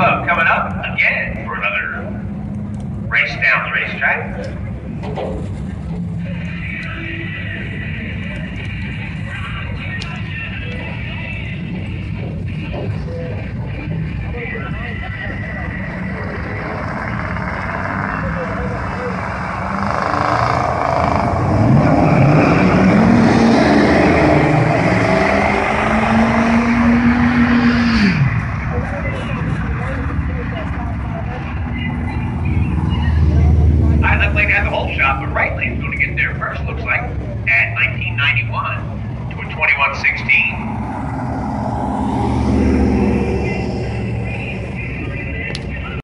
Club coming up again for another race down the racetrack. Like I the whole shop, but right lane's going to get there first, looks like. At 1991 to a 2116.